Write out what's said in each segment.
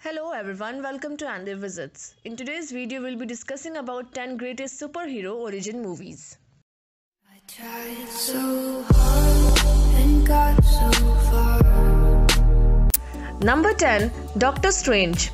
Hello everyone, welcome to Andy Visits. In today's video, we'll be discussing about 10 greatest superhero origin movies. I tried so hard and got so far. Number 10 Doctor Strange.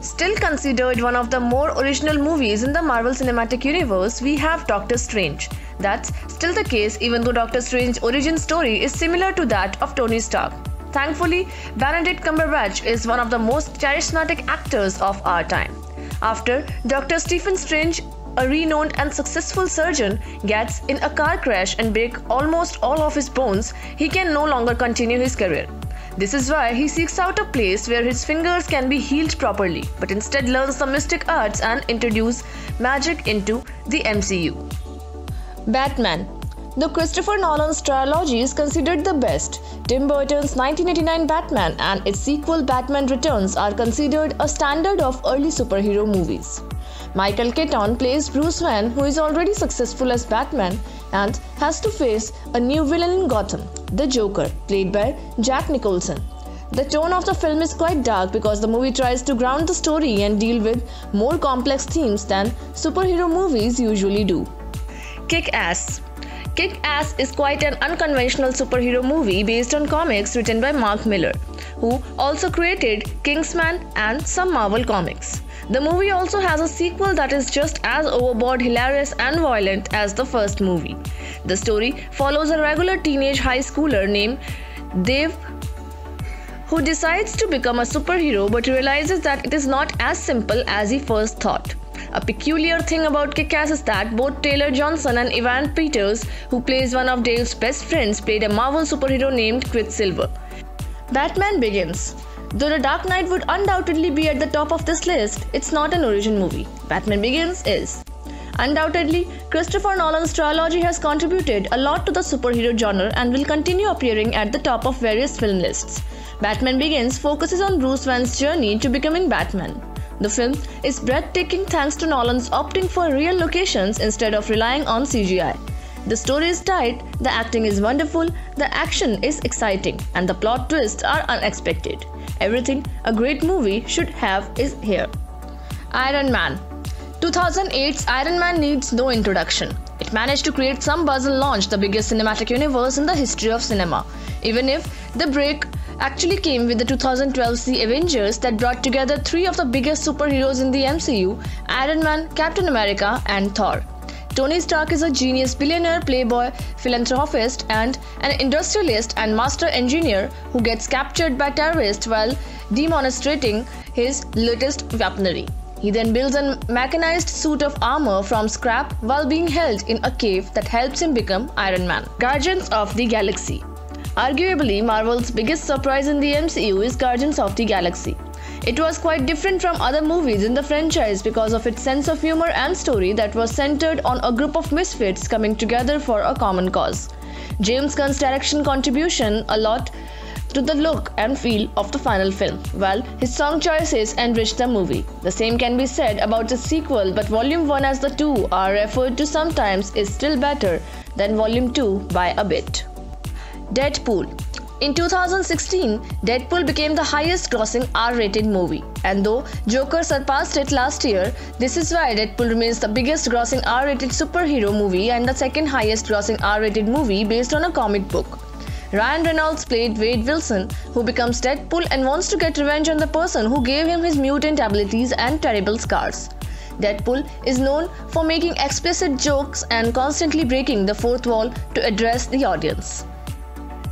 Still considered one of the more original movies in the Marvel Cinematic Universe, we have Doctor Strange. That's still the case even though Doctor Strange's origin story is similar to that of Tony Stark. Thankfully, Benedict Cumberbatch is one of the most charismatic actors of our time. After Dr. Stephen Strange, a renowned and successful surgeon, gets in a car crash and breaks almost all of his bones, he can no longer continue his career. This is why he seeks out a place where his fingers can be healed properly, but instead learns the mystic arts and introduces magic into the MCU. Batman the Christopher Nolan's trilogy is considered the best. Tim Burton's 1989 Batman and its sequel Batman Returns are considered a standard of early superhero movies. Michael Keaton plays Bruce Wayne, who is already successful as Batman and has to face a new villain in Gotham, the Joker, played by Jack Nicholson. The tone of the film is quite dark because the movie tries to ground the story and deal with more complex themes than superhero movies usually do. Kick Ass Kick Ass is quite an unconventional superhero movie based on comics written by Mark Millar, who also created Kingsman and some Marvel comics. The movie also has a sequel that is just as overboard, hilarious, and violent as the first movie. The story follows a regular teenage high schooler named Dave who decides to become a superhero but realizes that it is not as simple as he first thought. A peculiar thing about Kick-Ass is that both Taylor Johnson and Evan Peters, who plays one of Dale's best friends, played a Marvel superhero named Quicksilver. Batman Begins Though The Dark Knight would undoubtedly be at the top of this list, it's not an origin movie. Batman Begins is. Undoubtedly, Christopher Nolan's trilogy has contributed a lot to the superhero genre and will continue appearing at the top of various film lists. Batman Begins focuses on Bruce Wayne's journey to becoming Batman. The film is breathtaking thanks to Nolan's opting for real locations instead of relying on CGI. The story is tight, the acting is wonderful, the action is exciting, and the plot twists are unexpected. Everything a great movie should have is here. Iron Man 2008's Iron Man needs no introduction. It managed to create some buzz and launch the biggest cinematic universe in the history of cinema. Even if the break actually came with the 2012 The Avengers that brought together three of the biggest superheroes in the MCU Iron Man, Captain America, and Thor. Tony Stark is a genius billionaire, playboy, philanthropist, and an industrialist and master engineer who gets captured by terrorists while demonstrating his latest weaponry. He then builds a mechanized suit of armor from scrap while being held in a cave that helps him become Iron Man. Guardians of the Galaxy Arguably, Marvel's biggest surprise in the MCU is Guardians of the Galaxy. It was quite different from other movies in the franchise because of its sense of humor and story that was centered on a group of misfits coming together for a common cause. James Gunn's direction contribution a lot to the look and feel of the final film, while his song choices enrich the movie. The same can be said about the sequel, but Volume 1 as the 2 are referred to sometimes is still better than Volume 2 by a bit. Deadpool. In 2016, Deadpool became the highest grossing R rated movie. And though Joker surpassed it last year, this is why Deadpool remains the biggest grossing R rated superhero movie and the second highest grossing R rated movie based on a comic book. Ryan Reynolds played Wade Wilson, who becomes Deadpool and wants to get revenge on the person who gave him his mutant abilities and terrible scars. Deadpool is known for making explicit jokes and constantly breaking the fourth wall to address the audience.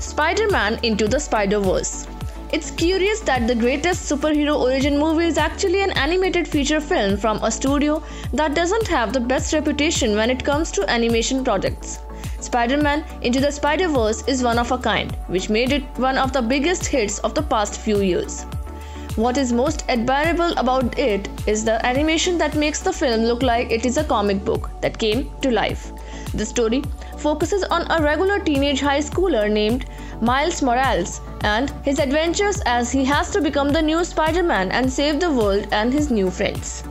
Spider Man Into the Spider Verse. It's curious that the greatest superhero origin movie is actually an animated feature film from a studio that doesn't have the best reputation when it comes to animation projects. Spider Man Into the Spider Verse is one of a kind, which made it one of the biggest hits of the past few years. What is most admirable about it is the animation that makes the film look like it is a comic book that came to life. The story focuses on a regular teenage high schooler named Miles Morales and his adventures as he has to become the new Spider Man and save the world and his new friends.